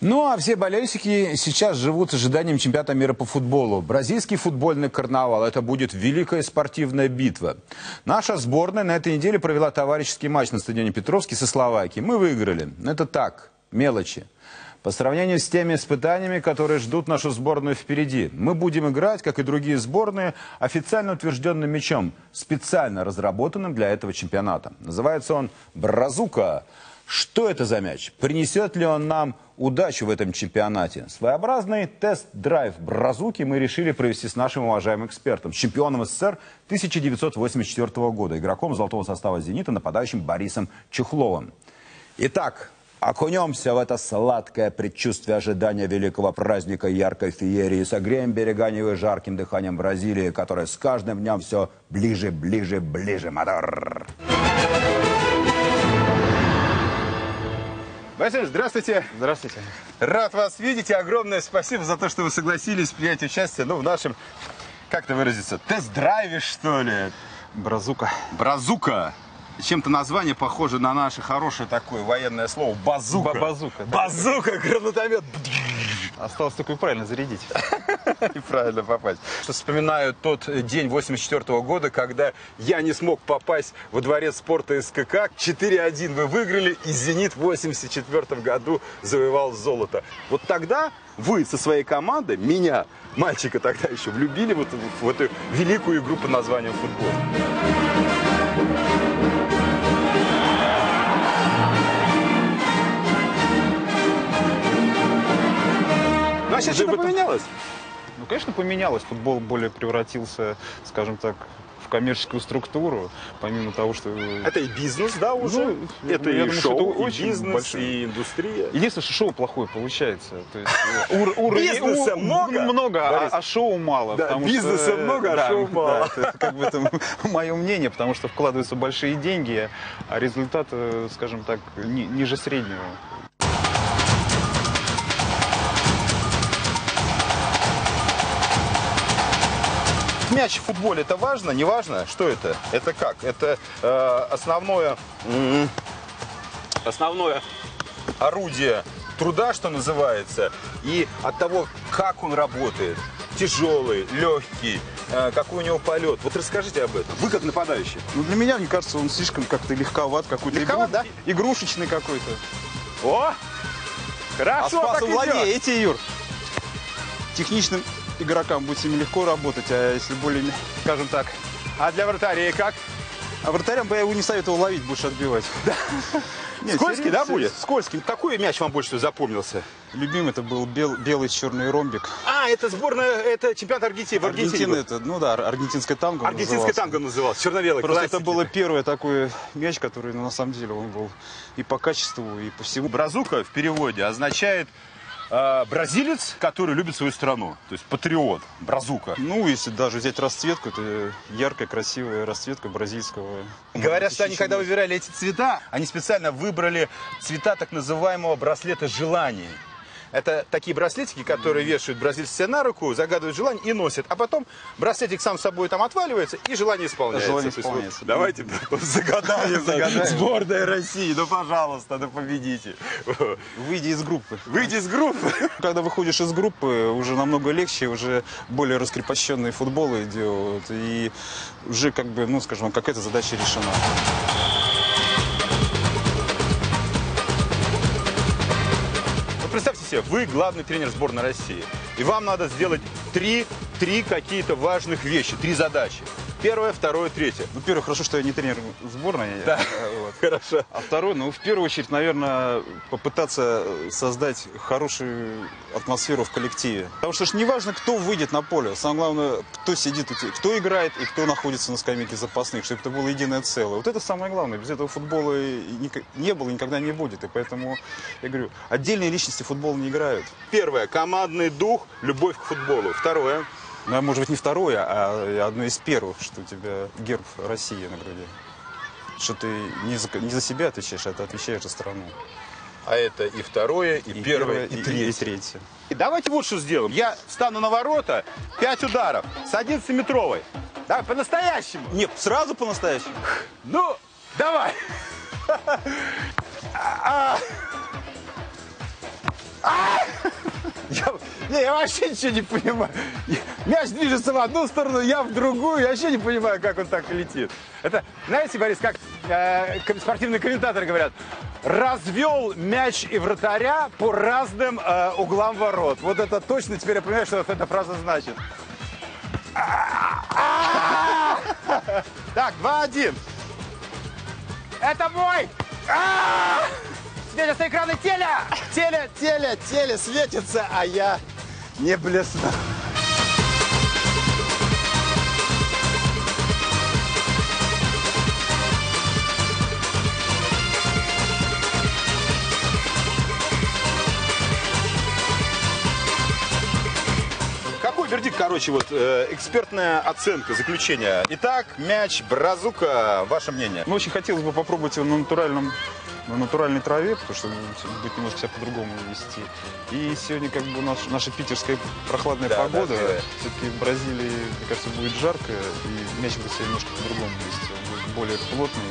Ну а все болельщики сейчас живут с ожиданием чемпионата мира по футболу. Бразильский футбольный карнавал – это будет великая спортивная битва. Наша сборная на этой неделе провела товарищеский матч на стадионе Петровский со Словакией. Мы выиграли. Это так, мелочи. По сравнению с теми испытаниями, которые ждут нашу сборную впереди, мы будем играть, как и другие сборные, официально утвержденным мячом, специально разработанным для этого чемпионата. Называется он «Бразука». Что это за мяч? Принесет ли он нам удачу в этом чемпионате? Своеобразный тест-драйв Бразуки мы решили провести с нашим уважаемым экспертом, чемпионом СССР 1984 года, игроком золотого состава «Зенита», нападающим Борисом Чухловым. Итак, окунемся в это сладкое предчувствие ожидания великого праздника яркой феерии, согреем берега Невы жарким дыханием Бразилии, которая с каждым днем все ближе, ближе, ближе. Мотор! Василий, здравствуйте. Здравствуйте. Рад вас видеть и огромное спасибо за то, что вы согласились принять участие ну, в нашем, как это выразиться, тест-драйве, что ли. Бразука. Бразука. Чем-то название похоже на наше хорошее такое военное слово базука. Ба- базука, да. Базука, гранатомет. Осталось только правильно зарядить. И правильно попасть. Что вспоминаю тот день 84 года, когда я не смог попасть во дворец спорта СКК. 4-1 вы выиграли, и «Зенит» в 84 году завоевал золото. Вот тогда вы со своей командой, меня, мальчика тогда еще, влюбили вот в эту великую игру под названием футбол. Ну, а сейчас что-то в этом- поменялось? Ну, конечно, поменялось. Футбол более превратился, скажем так, в коммерческую структуру, помимо того, что... Это и бизнес, да, уже? Ну, это я и думаю, шоу, это и очень бизнес, большой. и индустрия. Единственное, что шоу плохое получается. То есть, э, ур- уровень- Бизнеса у- много, много, а, а шоу мало. Да, бизнеса что, много, а да, шоу да, мало. это как бы это мое мнение, потому что вкладываются большие деньги, а результат, э, скажем так, ни- ниже среднего. Мяч в футболе это важно, не важно? Что это? Это как? Это э, основное, м, основное орудие труда, что называется, и от того, как он работает, тяжелый, легкий, э, какой у него полет. Вот расскажите об этом. Вы как нападающий. Ну, для меня, мне кажется, он слишком как-то легковат, какой-то Легковат, да? игрушечный какой-то. О! Хорошо, а Спасу владеете, Юр. Техничным игрокам будет с ними легко работать, а если более, скажем так, А для вратарей как? а вратарям бы я его не советовал ловить, будешь отбивать. Да. Скользкий, да, будет? Скользкий. Какой мяч вам больше всего запомнился? Любимый это был бел- белый черный ромбик. А, это сборная, это чемпионат Аргентины. Аргентина это, ну да, аргентинская танго. назывался. танго называлась, черно-белый. Просто это классики. было первый такой мяч, который ну, на самом деле он был и по качеству, и по всему. Бразука в переводе означает э, бразилец, который любит свою страну. То есть патриот. Бразука. Ну, если даже взять расцветку, это яркая, красивая расцветка бразильского. Говорят, что они, когда выбирали эти цвета, они специально выбрали цвета так называемого браслета желаний. Это такие браслетики, которые вешают бразильцы на руку, загадывают желание и носят. А потом браслетик сам собой там отваливается, и желание исполняется. Желание исполняется. давайте загадаем, Загадаем. Сборная России, ну пожалуйста, ну победите. Выйди из группы. Выйди из группы. Когда выходишь из группы, уже намного легче, уже более раскрепощенный футбол идет, и уже как бы, ну, скажем, какая-то задача решена. Представьте себе, вы главный тренер сборной России. И вам надо сделать три, три какие-то важных вещи, три задачи. Первое, второе, третье. Ну, первое, хорошо, что я не тренер сборной. Да. вот. Хорошо. А второе, ну, в первую очередь, наверное, попытаться создать хорошую атмосферу в коллективе. Потому что ж не важно, кто выйдет на поле. Самое главное, кто сидит, кто играет и кто находится на скамейке запасных, чтобы это было единое целое. Вот это самое главное. Без этого футбола не было и никогда не будет. И поэтому, я говорю, отдельные личности футбол не играют. Первое, командный дух, любовь к футболу. Второе, Ну, а может быть, не второе, а одно из первых, что у тебя герб России на груди. Что ты не за, не за себя отвечаешь, а ты отвечаешь за страну. а это и второе, и, первое, и, третье. и третье. И давайте вот что сделаем. Я встану на ворота, пять ударов с 11-метровой. Давай, по-настоящему. Нет, сразу по-настоящему. Ну, давай. А. Не, я вообще ничего не понимаю. Мяч движется в одну сторону, я в другую. Я вообще не понимаю, как он так летит. Это, знаете, Борис, как э, спортивные комментаторы говорят, развел мяч и вратаря по разным э, углам ворот. Вот это точно теперь я понимаю, что эта фраза значит. Так, 2-1. Это мой! Светятся экраны теля! Теля, теля, теля светится, а я не блесну. Какой вердикт, короче, вот э, экспертная оценка, заключение? Итак, мяч, бразука, ваше мнение? Ну, очень хотелось бы попробовать его на натуральном на натуральной траве, потому что будет немножко себя по-другому вести. И сегодня как бы у нас наша питерская прохладная Да, погода. дождливая. Все-таки в Бразилии, мне кажется, будет жарко, и мяч будет себя немножко по-другому вести. Он будет более плотный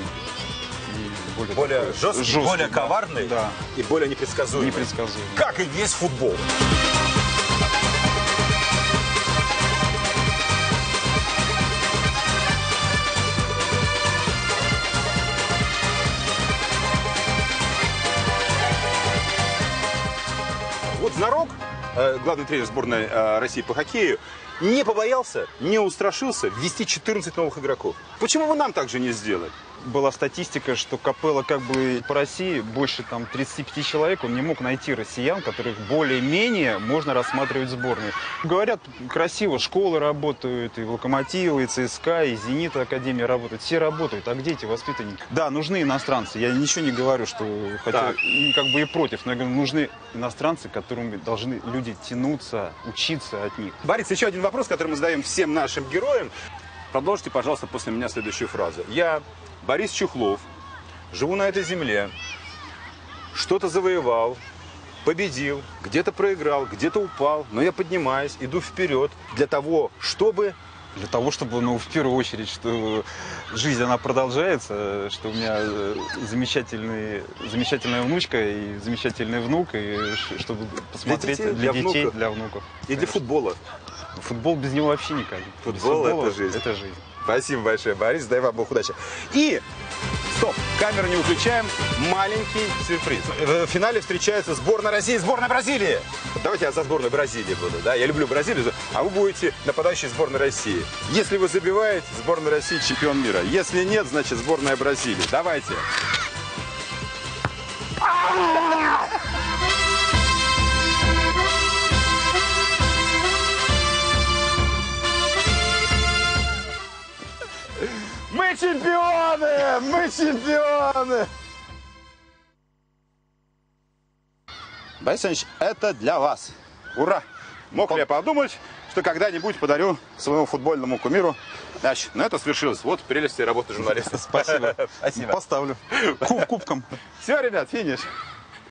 и более, Более такой жесткий, более да. коварный Да, и более непредсказуемый. непредсказуемый. Как и весь футбол. Главный тренер сборной э, России по хоккею, не побоялся, не устрашился ввести 14 новых игроков. Почему бы нам так же не сделать? Была статистика, что Капелла как бы по России больше там 35 человек, он не мог найти россиян, которых более-менее можно рассматривать в сборной. Говорят, красиво, школы работают, и в Локомотиве, и ЦСКА, и Зенит Академия работает, все работают. А где эти воспитанники? Да, нужны иностранцы. Я ничего не говорю, что хотя и как бы и против, но я говорю, нужны иностранцы, которым должны люди тянуться, учиться от них. Борис, еще один вопрос, который мы задаем всем нашим героям. Продолжите, пожалуйста, после меня следующую фразу. Я, Борис Чухлов, живу на этой земле, что-то завоевал, победил, где-то проиграл, где-то упал, но я поднимаюсь, иду вперед для того, чтобы... Для того, чтобы, ну, в первую очередь, что жизнь, она продолжается, что у меня э, замечательный, замечательная внучка и замечательный внук, и чтобы посмотреть детей, для, для детей, внуков. для внуков. И для Конечно. футбола. Футбол без него вообще никак. Футбол это жизнь. Это жизнь. Спасибо большое, Борис, дай вам Бог удачи. И, стоп, камеру не выключаем, маленький сюрприз. В финале встречаются сборная России и сборная Бразилии. Давайте я за сборную Бразилии буду, да, я люблю Бразилию, а вы будете нападающей сборной России. Если вы забиваете, сборная России чемпион мира. Если нет, значит сборная Бразилии. Давайте. Мы чемпионы! Борис Александрович, это для вас. Ура! Мог ли я подумать, что когда-нибудь подарю своему футбольному кумиру мяч. Но это свершилось. Вот прелести работы журналиста. Спасибо. Спасибо. Поставлю. Куб, кубком. Все, ребят, финиш.